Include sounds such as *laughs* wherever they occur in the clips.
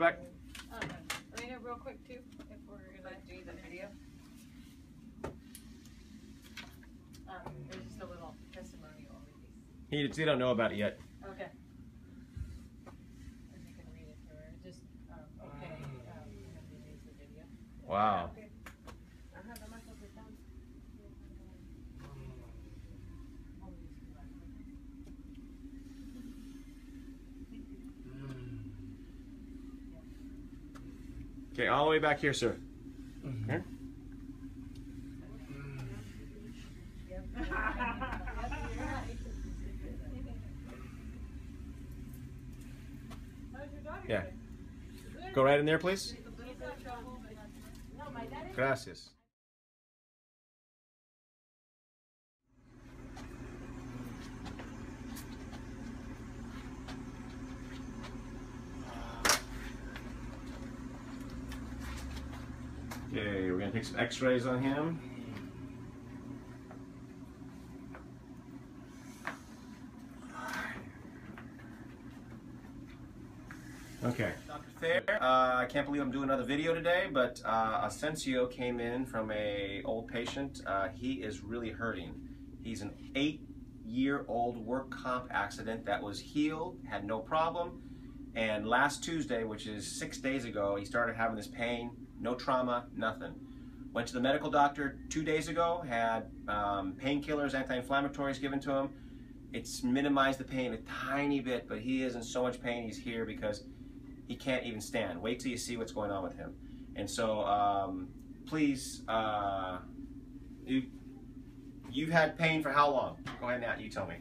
back. Um, Rena, real quick too, if we're gonna do the video. Um, there's just a little testimonial release. He, they don't know about it yet. Okay. And you can read it to her, just, um, okay, um, and then release the video. Wow. Okay. Ajá, nada más apretamos. Okay, all the way back here, sir. Mm-hmm. Okay. *laughs* Yeah. Go right in there, please. Gracias. Okay, we're gonna take some x-rays on him. Okay. Dr. Thayer, uh, I can't believe I'm doing another video today, but uh, Ausencio came in from a old patient. Uh, he is really hurting. He's an eight-year-old work comp accident that was healed, had no problem, and last Tuesday, which is six days ago, he started having this pain, no trauma, nothing. Went to the medical doctor two days ago, had um, painkillers, anti-inflammatories given to him. It's minimized the pain a tiny bit, but he is in so much pain. He's here because he can't even stand. Wait till you see what's going on with him. And so, um, please, uh, you, you've had pain for how long? Go ahead, Nat. You tell me.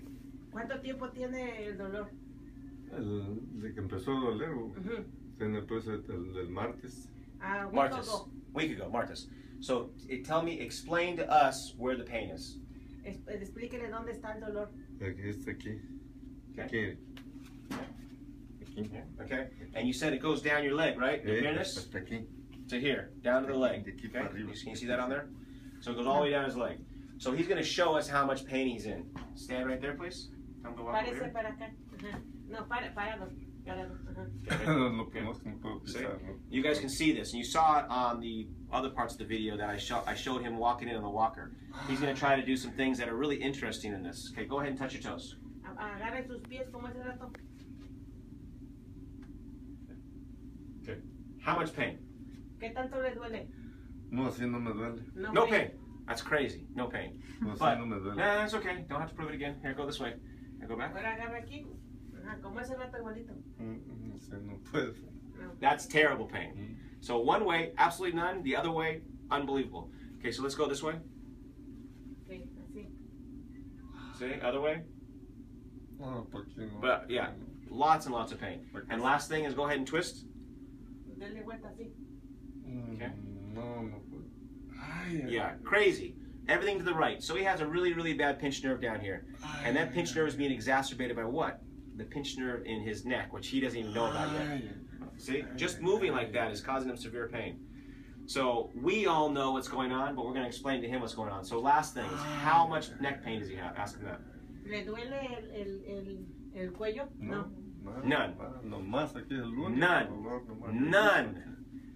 ¿Cuánto tiempo tiene el dolor? El, de que empezó a doler, o- Ujú. tiene el, el del martes. Ah, un Martis. poco. Week ago, Martis. So, eh, tell me, explain to us where the pain is. Explíquele dónde está el dolor. Aquí está aquí. Okay. Aquí. Aquí. Okay. And you said it goes down your leg, right? You Eh, hear this? aquí. To here, down to the leg. De aquí Okay. para arriba. Can you see that on there? So it goes all the way down his leg. So he's going to show us how much pain he's in. Stand right there, please. Come go walk over Párese here. para acá. No, para, parado. Parado. Ajá. Okay. Lo conozco, no puedo See? pisar, ¿no? You guys can see this, and you saw it on the other parts of the video that I, show, I showed him walking in on the walker. He's going to try to do some things that are really interesting in this. Okay, go ahead and touch your toes. A- Agarre sus pies como hace rato. How much pain? ¿Qué tanto le duele? No, así no me duele. No, No frío. pain. That's crazy. No pain. No, así But, no me nah, eh, that's okay. Don't have to prove it again. Here, go this way. Here, go back. Ahora agarra aquí. Ajá, como hace rato igualito. Mm, No sé, no puedo. No. That's terrible pain. So one way, absolutely none. The other way, unbelievable. Okay, so let's go this way. Ok, así. See, other way. No, no. But, yeah. Lots and lots of pain. And last thing is go ahead and twist. Dele vuelta así. Mm, Okay. No, no. Ay, ay, Yeah, crazy. Everything to the right. So he has a really, really bad pinched nerve down here. ay, And that ay, pinched nerve is being exacerbated by what? The pinched nerve in his neck, which he doesn't even know about yet. Ay, ay, See, just moving like that is causing him severe pain. So we all know what's going on, but we're going to explain to him what's going on. So last thing is, how much ah. neck pain does he have? Ask him that. ¿Le duele el, el, el, el cuello? No, nada, None. nada, Nomás aquí es el único None. None.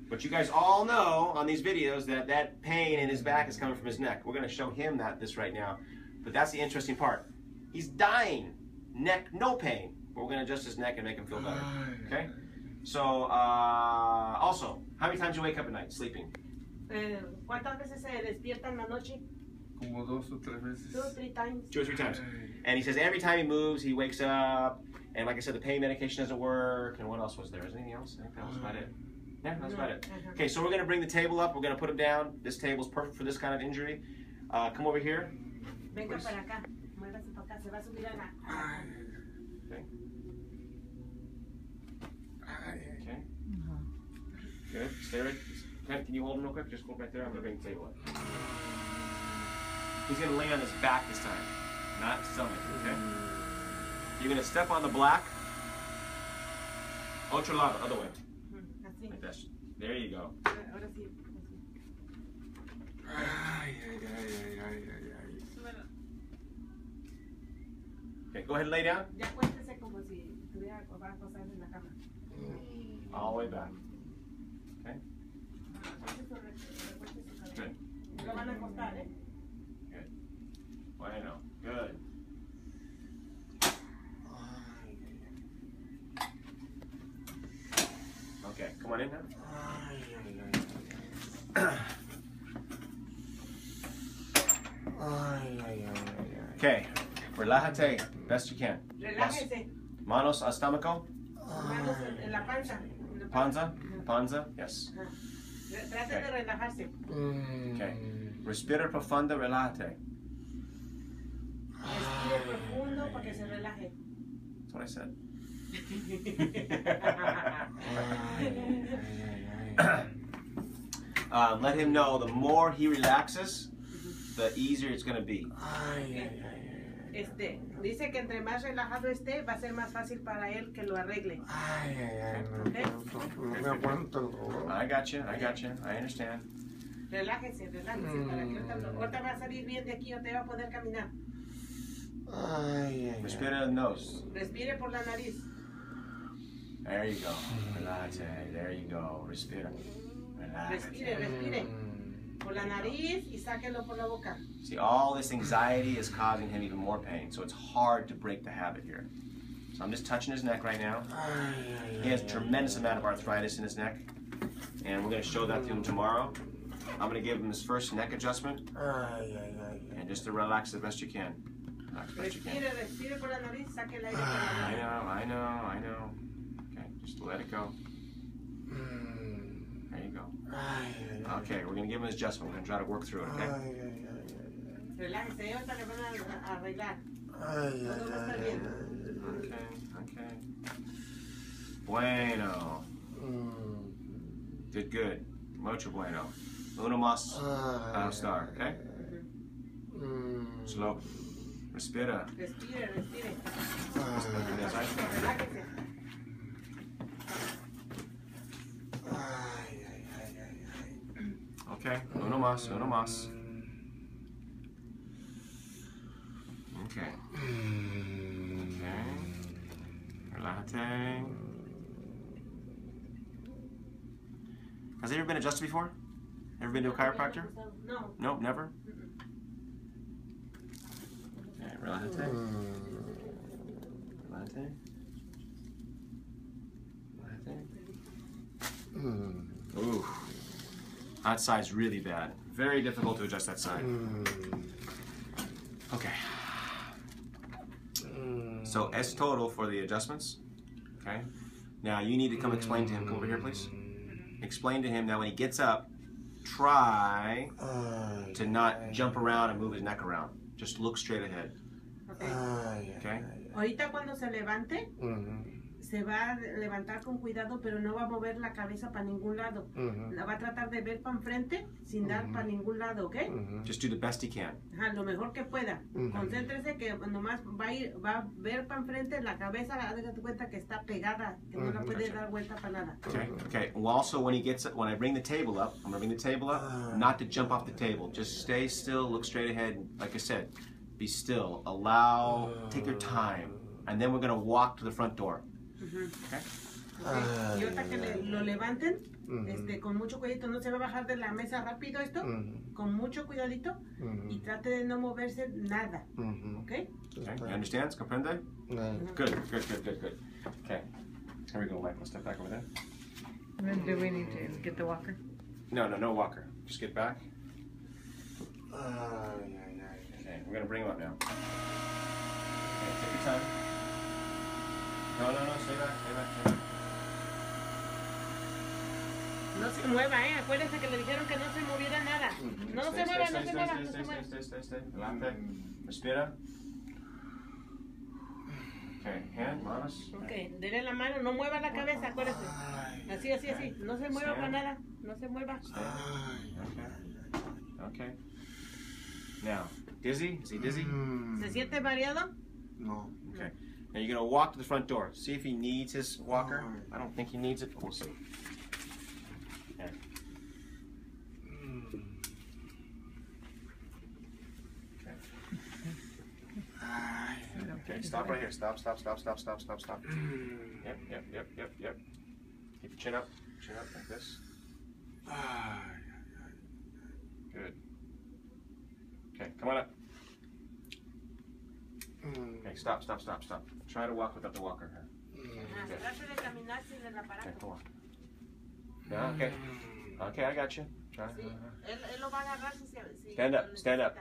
But you guys all know on these videos that that pain in his back is coming from his neck. We're going to show him that this right now. But that's the interesting part. He's dying. Neck, no pain. But we're going to adjust his neck and make him feel better. Okay? So, uh, also, how many times you wake up at night sleeping? ¿Cuántas veces se despierta en la noche? Como dos o tres veces. Two, three times. Two or three times. And he says every time he moves, he wakes up. And like I said, the pain medication doesn't work. And what else was there? Is there anything else? I think that was about it. Yeah, that's about it. Okay, so we're gonna bring the table up. We're gonna put him down. This table's perfect for this kind of injury. Uh, come over here. Venga para acá. Muévase para acá. Se va a subir a la. ay, Okay. ay, ay. Okay. Good. Stay right. Ken, can you hold him real quick? Just go back there. I'm gonna bring the table up. He's gonna lay on his back this time, not stomach. Okay. You're gonna step on the black. Otro lado, other way. Mm, like that. There you go. Ahora sí. así. Ay, ay, ay, ay, ay, ay, Okay, go ahead and lay down. Ya cuéntese como si estuviera acostado en la cama. All the way back. Okay. Good. Lo van a acostar, ¿eh? Bueno. Good. Okay, come on in now. Ay, ay, ay. Ay, ay, ay, ay, ay. Okay, relájate best you can. Relájese. Manos a estómago. Manos en, en la panza. Panza. Panza. Yes. Ajá. Trate de relajarse. Mm. Okay. Respira profundo, relájate. Respire profundo para que se relaje. That's what I said. Um, *laughs* let him know the more he relaxes, the easier it's going to be. Este, dice que entre más relajado esté, va a ser más fácil para él que lo arregle. Ay, ay, ay, no, no, no me aguanto el dolor. I got you. I got you. I understand. Relájese, relájese, para que ahorita, ahorita va a salir bien de aquí o te va a poder caminar. Ay, ay. Respira el nose. Respire por la nariz. There you go. Relájate. There you go. Respira. Respire, respire. Mm. Por la nariz y sáquelo por la boca. See, all this anxiety is causing him even more pain, so it's hard to break the habit here. So I'm just touching his neck right now. Ay, ay, He has a tremendous amount of arthritis in his neck, and we're going to show that to him tomorrow. I'm going to give him his first neck adjustment, and just to relax the best you can. Best you can. Respire, respire por la nariz, saque el aire por ah, I know. I know, I know. Okay, just let it go. There you go. Ay, ay, ay. Okay, we're going to give him his adjustment. We're going to try to work through it, okay? le van a arreglar. Todo va a estar bien. Okay, okay. Bueno. Mm. Good, good. Mucho bueno. Uno más. Ay, I'll okay? Mm. Slow. Respira. Respire, respire. Ay, Relájese. ay, ay, ay, ay, ay. Okay, uno más, uno más. Okay, okay. Relájate. Has he ever been adjusted before? Ever been to a chiropractor? No. Nope, never. Okay, relájate. Mm. Relájate. Relájate. Mm. Ooh. That side's really bad. Very difficult to adjust that side. Mm. Okay. Mm. So S total for the adjustments. Okay. Now you need to come explain to him. Come over here, please. Explain to him that when he gets up, try Ay, to not ay, jump around and move his neck around. Just look straight ahead. Okay. Ay, Okay. ay, ay. Ahorita cuando se levante, Mhm. Se va a levantar con cuidado, pero no va a mover la cabeza para ningún lado. Mhm. La va a tratar de ver para enfrente sin dar para ningún lado, ¿ok? Mhm. Just do the best he can. Ajá, lo mejor que pueda. Concéntrese que nomás va a, ir, va a ver para enfrente, la cabeza, hágate cuenta que está pegada, que no la puede dar vuelta para nada. Okay. Okay. Well, also when he gets when I bring the table up, I'm gonna bring the table up. Ah. Not to jump off the table. Just stay still. Look straight ahead. Like I said, be still. Allow. Take your time. And then we're gonna walk to the front door. Okay. Ok. Ay, y ahorita que le- lo levanten, Ujú. este, con mucho cuidadito, no se va a bajar de la mesa rápido esto, Mhm. con mucho cuidadito Mhm. y trate de no moverse nada. ¿ok? Okay. You understand? Comprende? Good. Good. Good. Good. Good. Okay. Here we go, Mike. Let's step back over there. And then do we need to get the walker? No, no, no walker. Just get back. Ay, ay, ay. Okay. We're gonna bring him up now. Okay. Take your time. No, no, no. Stay back. Stay back. Stay back. No se mueva, ¿eh? Acuérdense que le dijeron que no se moviera nada. No se mueva, no se mueva, no se stay, stay, stay. Relájate. Respira. Okay. Hand, manos. Ok, dele la mano, no mueva la cabeza, acuérdese. Así, así, así. No se mueva para nada, no se mueva. Ay, Okay. Now, dizzy? Is he dizzy? ¿Se siente mareado? No. Okay. Now you're gonna walk to the front door. See if he needs his walker. Oh. I don't think he needs it, but we'll see. Okay. Stop right here. Stop. Stop. Stop. Stop. Stop. Stop. Stop. Yep. Yep. Yep. Yep. Yep. Keep your chin up. Chin up like this. Good. Okay, come on up. Mm, Okay, stop, stop, stop, stop. Try to walk without the walker here. Okay. Trate de caminar sin el Okay, aparato. come on. Yeah, okay. Mm. Okay, I got you. Try, Sí, él, él lo va a agarrar si se si Stand up, stand up.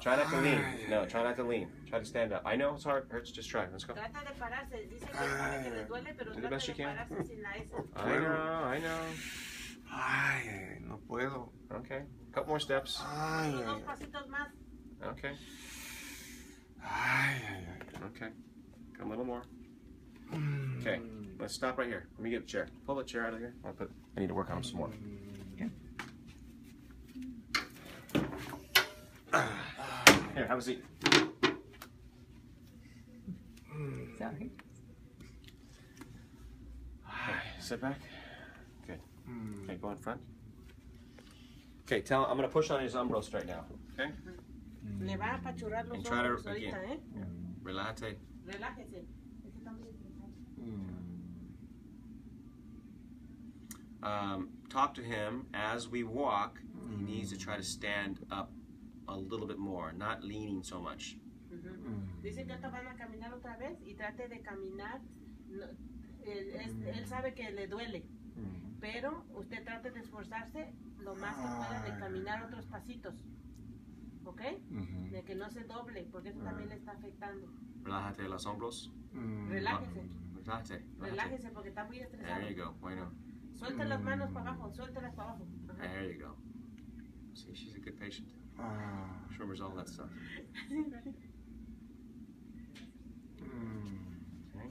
try not to lean. Ah, no, try not to lean. Try to stand up. I know it's hard. Hurts. Just try. Let's go. Trata de pararse. Dice que ah, sabe que le duele, pero Do the best you can. pararse sin la S. I know. I know. Ay, no puedo. Okay. A couple more steps. Ay, Solo ay, dos pasitos más. Okay. Ay, ay, ay. Okay. Come a little more. Mm. Okay. Let's stop right here. Let me get a chair. Pull the chair out of here. I'll put. I need to work on him some more. Here, have a seat. Sorry. Sit back. Good. Okay, go in front. Okay, tell. I'm gonna push on his umbros right now. Okay. Le va a apachurrar los And try to- hombros ahorita, ¿eh? Relájate. Relájese. Estresado. Um, talk to him as we walk. He needs to try to stand up a little bit more, not leaning so much. Dice que ahorita van a caminar otra vez y trate de caminar. no- él, es- él sabe que le duele, pero usted trate de esforzarse lo más que pueda de caminar otros pasitos. ¿Ok? De que no se doble, porque eso también le está afectando. Relájate de los hombros. Relájese, Relájate. relájate. relájese porque está muy estresado. There you go. Bueno. Suelte las manos para abajo, suéltelas para abajo. Ajá. There you go. See, she's a good patient. Ah, She remembers all that stuff. mm, Okay.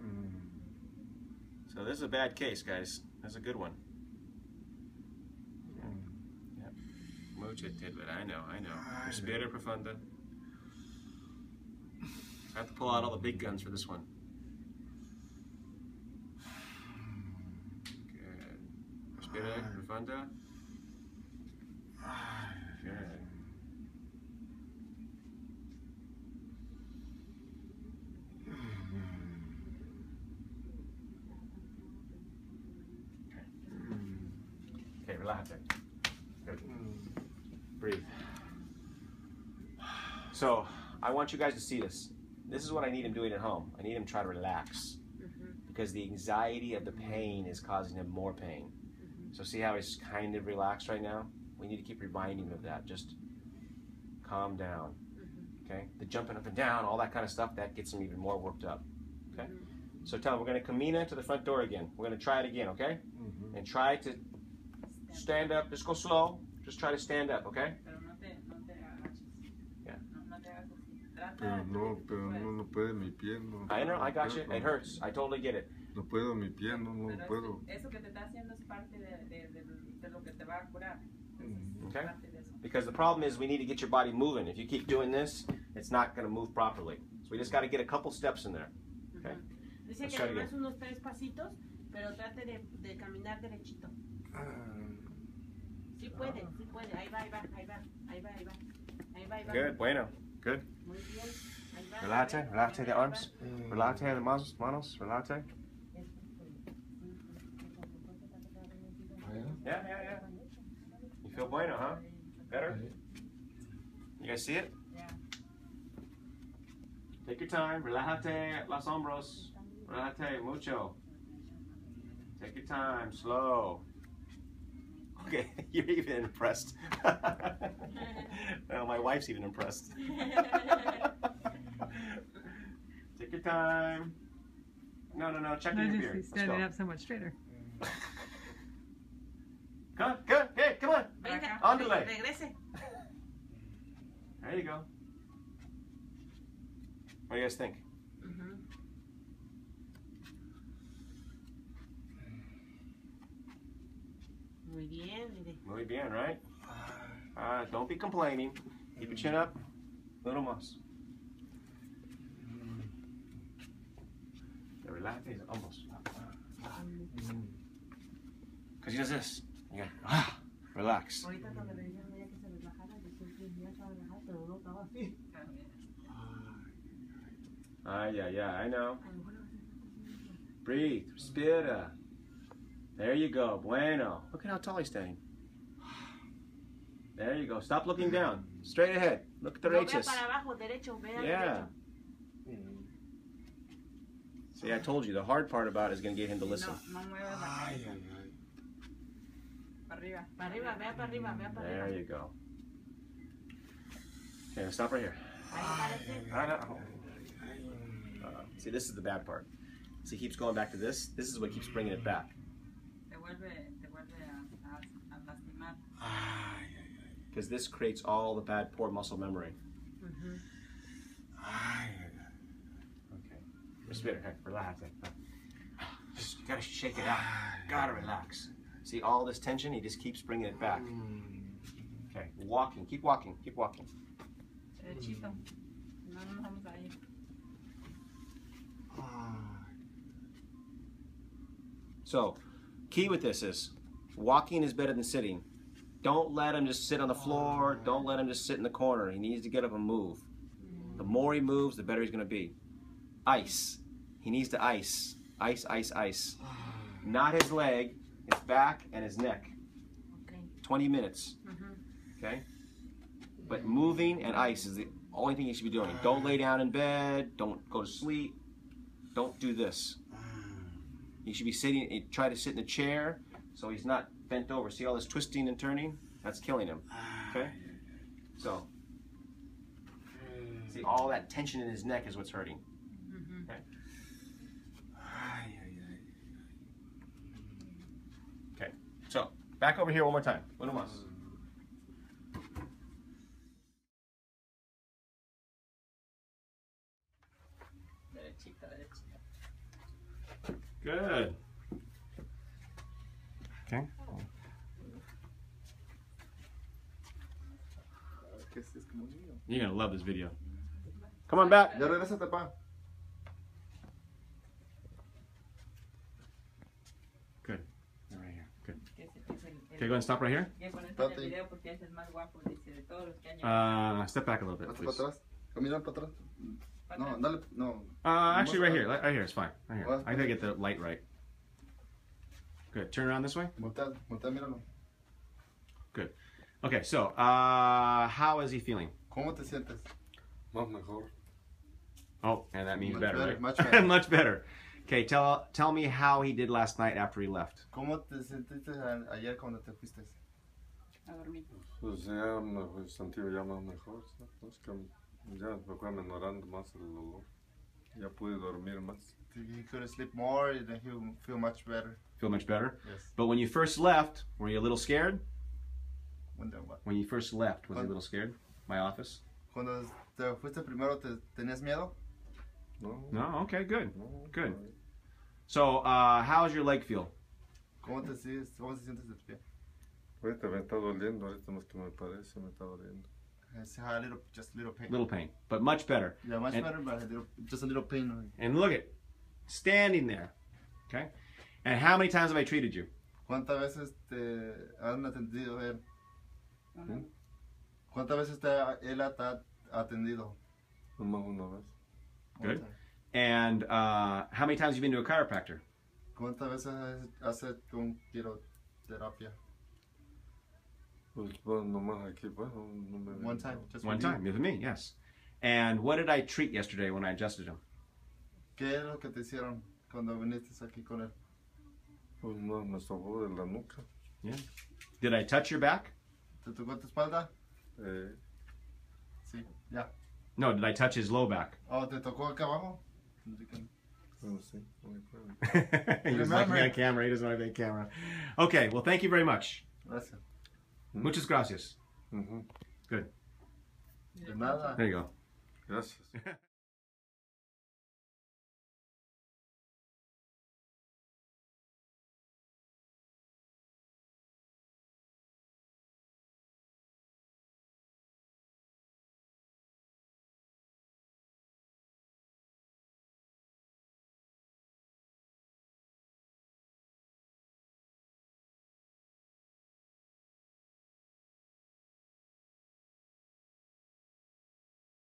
mm. So this is a bad case, guys. That's a good one. Mucho tidbit. I know. I know. Respira profunda. I have to pull out all the big guns for this one. Good. Respira profunda. Good. Okay, relájate. Good. Breathe. So, I want you guys to see this. This is what I need him doing at home. I need him to try to relax. Mm-hmm. Because the anxiety of the pain is causing him more pain. Mm-hmm. So, see how he's kind of relaxed right now? We need to keep reminding him of that. Just calm down. Mm-hmm. Okay? The jumping up and down, all that kind of stuff, that gets him even more worked up. Okay? So, tell him we're going to camina to the front door again. We're going to try it again, okay? And try to stand up. Just go slow. Just try to stand up, okay? Pero no te, no te agaches. Yeah. No, no te hagas así. Trata Pero no, pero no, no puede mi pie. No, I know, I got you. It hurts. I totally get it. No puedo mi pie, no, no Pero puedo. eso, eso que te está haciendo es parte de, de, de, de lo que te va a curar. Mm-hmm. Okay. parte de eso. Because the problem is we need to get your body moving. If you keep doing this, it's not going to move properly. So we just got to get a couple steps in there. Okay? Dice Let's que try it nomás unos tres pasitos, pero trate de, de caminar derechito. Ah, Sí puede, sí puede. Ahí va, ahí va, ahí va, ahí va, ahí va. Ahí va, ahí va. Good, bueno. Good. Muy bien. Ahí va. Relate, relate the arms. mm. Relate the manos, manos, relate. Yeah, yeah, yeah. You feel bueno, huh? Better? You guys see it? Yeah. Take your time. Relájate los hombros. Relájate mucho. Take your time. Slow. Okay, *laughs* you're even impressed. well, my wife's even impressed. *laughs* Take your time. No, no, no. Check No, in your just beard. he's Let's standing go. up so much straighter. *laughs* Come on, good. Hey, come on. Venga, Ándale. regrese. There you go. What do you guys think? Muy bien, mire. Muy bien, right? Uh, don't be complaining. Keep your chin up. Little más. Relájate, almost. Because he does this. You go, ah, relax. Ahorita cuando le dijeron a ella que se relajara, yo sentí que ya estaba relajada, pero no estaba así. Ah, yeah, yeah, I know. A lo mejor le va a hacer- Breathe. Respira. There you go. Bueno. Look at how tall he's standing. There you go. Stop looking down. Straight ahead. Look at No vea abajo, derecho, Yeah. See, I told you the hard part about it is going to get him to listen. No, no Ay, ay, ay. There you go. Okay, stop right here. Ahí parece. I know. Uh, see, this is the bad part. See, he keeps going back to this. This is what keeps bringing it back. Vuelve, te vuelve a, a, lastimar. Because this creates all the bad, poor muscle memory. Ujú. Ay, ay, ay. Okay. Respira. Hey, relax. Just gotta shake it out. Gotta relax. See all this tension? He just keeps bringing it back. Mm. Okay. Walking. Keep walking. Keep walking. Eh, Derechito. No, no nos vamos a ir. So, key with this is walking is better than sitting. Don't let him just sit on the floor. Don't let him just sit in the corner. He needs to get up and move. The more he moves, the better he's going to be. Ice. He needs to ice. Ice, ice, ice. Not his leg, his back and his neck. Ok. 20 minutes. Ujú. Okay? But moving and ice is the only thing you should be doing. Don't lay down in bed. Don't go to sleep. Don't do this. He should be sitting, try to sit in a chair so he's not bent over. See all this twisting and turning? That's killing him. Okay? So, see, all that tension in his neck is what's hurting. Ujú. Ay, ay, ay. Okay. So, back over here one more time. Uno más. Derechito, derechito. Good. Okay. Que es, es como un niño. You're going to love this video. Come on back. Ya regrésate, pa. Good. Right here. Good. Que ese es el- el- Okay, go ahead and stop right here. Que ponerte en el Espérate. video porque es el más guapo, dice, de todos los que han llevado. Uh, step back a little bit, please. Para para atrás. No, dale. No. Uh, actually, right here. Right here. It's fine. Right here. I gotta get the light right. Good. Turn around this way. Voltea, voltea, míralo. Okay. So, uh, how is he feeling? ¿Cómo te sientes? Más mejor. Oh, and that means Much better, better, right? much *laughs* better. much better. Okay. Tell tell me how he did last night after he left. ¿Cómo te sentiste a- ayer cuando te fuiste? A dormir. Pues ya me fui ya más mejor. Es que ya me fue menorando más el dolor. Ya pude dormir más. He could sleep more and then he'll feel much better. Feel much better. Yes. But when you first left, were you a little scared? Wonder what. When you first left, was he a little scared? My office. Cuando te fuiste primero, te, ¿tenías miedo? No. No. Okay. Good. no, Good. no. So, uh, how's your leg feel? ¿Cómo te, sientes, cómo te sientes de tu pie? Ahorita me está doliendo, ahorita más que me parece, me está doliendo. It's a little, just a little pain. Little pain, but much better. Yeah, much And- better, but a little, just a little pain. And look at standing there. Okay. And how many times have I treated you? ¿Cuántas veces te han atendido él? Ajá. ¿Cuántas veces te, él ha atendido? Nomás una vez. Good. And uh, how many times have you been to a chiropractor? ¿Cuántas veces has hecho un quiroterapia? Pues bueno, nomás aquí, pues, no, no me One time, just One time with me, yes. And what did I treat yesterday when I adjusted him? ¿Qué es lo que te hicieron cuando viniste aquí con él? Pues no, me sobó de la nuca. Did I touch your back? ¿Te tocó tu espalda? Eh, Sí, ya. No, did I touch his low back? ¿O te tocó acá abajo? no sé, no me acuerdo. *laughs* He's looking Remember. at camera. He doesn't want to be on camera. Okay, well, thank you very much. Gracias. Muchas gracias. Ujú. De nada. There you go. Gracias.